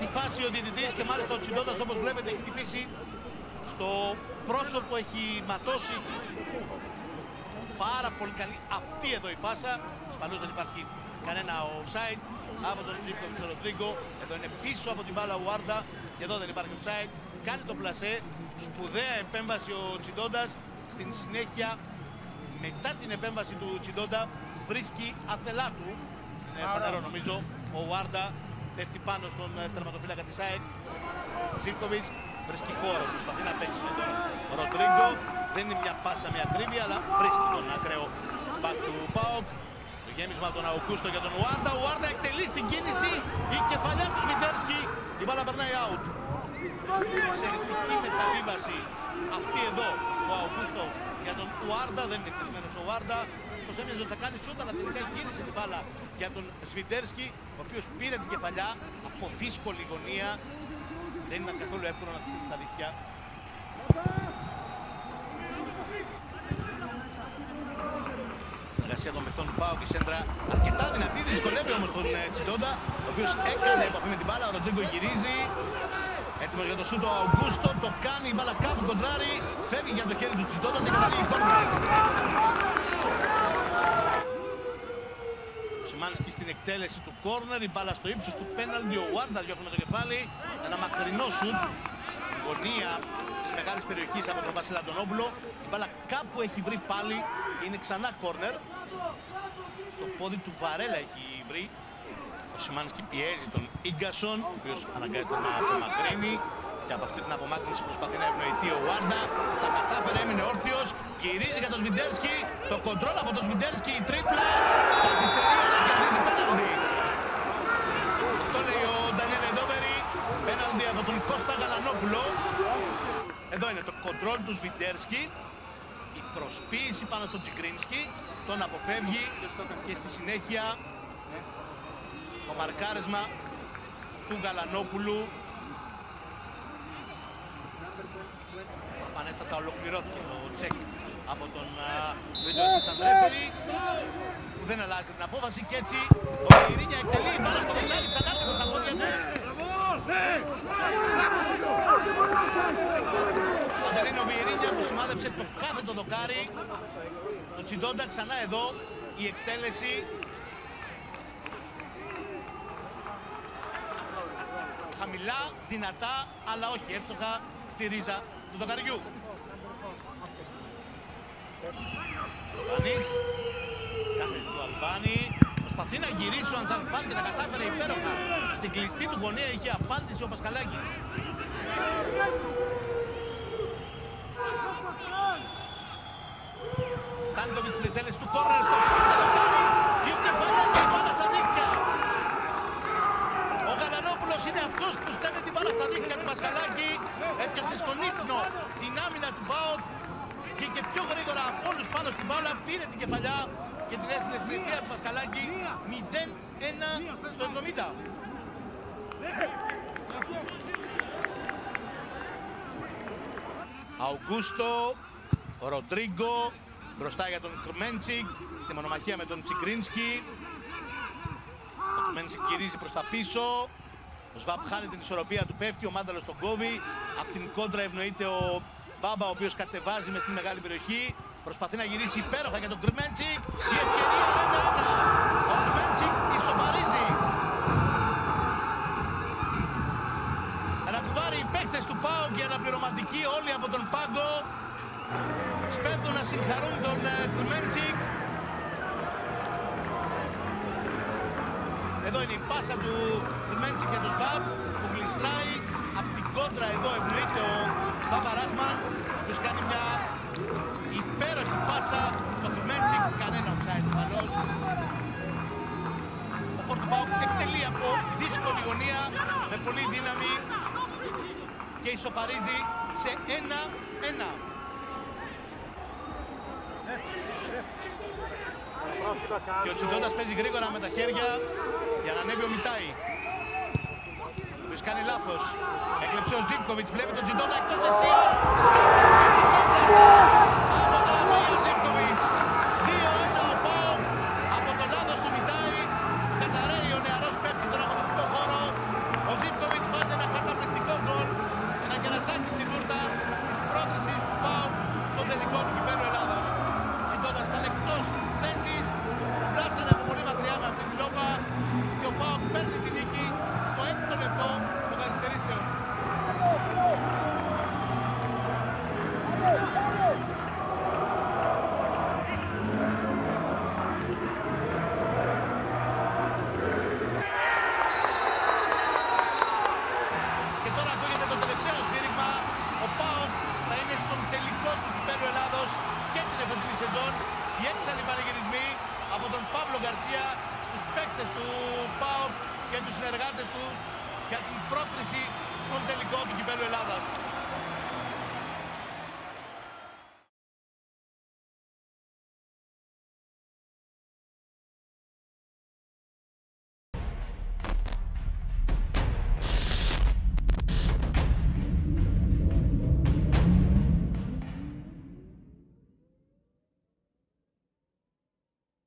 τη φάση ο διαιτητής και μάλιστα ο Τσιντόντας όπως βλέπετε έχει χτυπήσει στο πρόσωπο, έχει ματώσει πάρα πολύ καλή αυτή εδώ η πάσα. Ασφαλώς δεν υπάρχει κανένα offside από τον Τζίβκοβιτ Ροντρίγκο. Εδώ είναι πίσω από την μπάλα ο Άρντα και εδώ δεν υπάρχει offside. Κάνει το πλασέ. Σπουδαία επέμβαση ο Τσιντόντας. Στην συνέχεια, μετά την επέμβαση του Τσιντόντα, βρίσκει αθελά του. Είναι φανερό νομίζω. Ο Άρντα πέφτει πάνω στον ε, τερματοφύλακα της ΑΕΚ. Ζίβκοβιτς βρίσκει χώρο, προσπαθεί να παίξει με τον Ροντρίγκο. Δεν είναι μια πάσα με ακρίβεια, αλλά βρίσκει τον ακραίο back του ΠΑΟΚ. Το γέμισμα από τον Αουγκούστο για τον Ουάρντα. Ο Ουάρντα εκτελεί στην κίνηση. Η κεφαλιά του Σβιντέρσκι. Η μπάλα περνάει out. Εξαιρετική μεταβίβαση αυτή εδώ ο Αουγκούστο για τον Ουάρντα. Δεν είναι εκτελεμένος ο Ουάρντα. Πως έμοιαζε ότι θα κάνει σούτα, αλλά τελικά γύρισε την μπάλα για τον Σβιντέρσκι, ο οποίος πήρε την κεφαλιά από δύσκολη γωνία. Δεν ήταν καθόλου εύκολο να τη στείλει στα δίχτυα. Συνεργασία των μεχτών του Πάου και Σέντρα αρκετά δυνατή, δυσκολεύει όμως τον ε, Τσιντόντα, ο οποίος έκανε επαφή με την μπάλα, ο Ροντρίγκο γυρίζει, έτοιμος για το σούτο ο Αουγκούστο, το κάνει, η μπάλα κάπου κοντράρει, φεύγει για το χέρι του Τσιντόντα και καταλήγει κόρνα. Σιμάνσκι στην εκτέλεση του κόρνερ, η μπάλα στο ύψος του πέναλντι, ο Βάρντα διώχνει με το κεφάλι, ένα μακρινό σουτ, γωνία της μεγάλης περιοχής από τον Βασίλα Αντωνόπουλο, η μπάλα κάπου έχει βρει πάλι και είναι ξανά κόρνερ, στο πόδι του Βαρέλα έχει βρει, ο Σιμάνσκι πιέζει τον Ίγκασον, ο οποίος αναγκάζεται να απομακρύνει και από αυτή την απομάκρυνση προσπαθεί να ευνοηθεί ο Βάρντα. Τα κατάφερε, έμεινε όρθιος, γυρίζει για τον Σβιντέρσκι, το κοντρόλ από τον Σβιντέρσκι, η τρίπλα, καθυστερεί αλλά κερδίζει πέναλτι. Αυτό λέει ο Ντανιέλ Εντόβερη, πέναλτι από τον Κώστα Γαλανόπουλο. Εδώ είναι το κοντρόλ του Σβιντέρσκι, η προσποίηση πάνω στον Τσικρίνσκι, τον αποφεύγει και στη συνέχεια το μαρκάρισμα του Γαλανόπουλου. Αφανέστατα ολοκληρώθηκε το τσεκ από τον video assistant referee που δεν αλλάζει την απόφαση και έτσι ο Βιερίνια εκτελεί η μπάλα στο δοκάρι ξανάρχεται στα πόδια του. Αντερίνο Βιερίνια που σημάδεψε το κάθε το δοκάρι. Το Τσιντόντα ξανά εδώ η εκτέλεση χαμηλά, δυνατά, αλλά όχι εύστοχα στη ρίζα του δοκαριού. Αλμπάνης, κάθε του Αλμπάνη, προσπαθεί να γυρίσει ο Αντζαλφάν και τα κατάφερε υπέροχα. Στην κλειστή του γωνία είχε απάντηση ο Πασκαλάκης. Τάντοβιτς στην εκτέλεση του κόρνερ στο πρώτο δοκάρι. Η κεφάλια του πάνω στα δίχτυα. Ο Γαλανόπουλος είναι αυτός που στέλνει την μπάλα στα δίχτυα του Πασχαλάκη. Έπιασε στον ύπνο την άμυνα του ΠΑΟΚ. Βγήκε πιο γρήγορα από όλους πάνω στην μπάλα. Πήρε την κεφαλιά και την έστειλε στην αιστεία του Πασχαλάκη. 0-1 στο 70. Αουγκούστο, Ροντρίγκο, μπροστά για τον Κρμέντσικ, στη μονομαχία με τον Τσικρίνσκι. Ο Κρμέντσικ γυρίζει προς τα πίσω. Ο Σβάπ χάνει την ισορροπία του, πέφτει, ο Μάνταλος τον κόβει. Απ' την κόντρα ευνοείται ο Μπάμπα, ο οποίος κατεβάζει μες στη μεγάλη περιοχή. Προσπαθεί να γυρίσει υπέροχα για τον Κρμέντσικ. Η ευκαιρία 1-1. Ο Κρμέντσικ ισοφαρίζει. Ένα κουβάρι οι παίκτες του ΠΑΟ και αναπληρωματικοί όλοι από τον πάγκο. Σπέβδουν να συγχαρούν τον ε, Κρμέντσικ. Εδώ είναι η πάσα του Κρμέντσικ για τον Σβάμπ που γλιστράει από την κόντρα εδώ ευνοείται ο Μπάμπα Ράσμαν που κάνει μια υπέροχη πάσα το Κρμέντσικ κανένα offside ασφαλώς ο Φορτουπάουκ εκτελεί από δύσκολη γωνία με πολύ δύναμη και ισοφαρίζει σε 1-1 και ο Τσιντώντας παίζει γρήγορα με τα χέρια για να ανέβει ο Μιτάη. Ζίβκοβιτς κάνει λάθος. Έκλεψε ο Ζίβκοβιτς, βλέπει τον Τζιντόνα εκτός αιστείας. Defender του ΠΑΟΚ και τους συνεργάτες του για την πρόκληση των τελικών του Κυπέλλου Ελλάδας.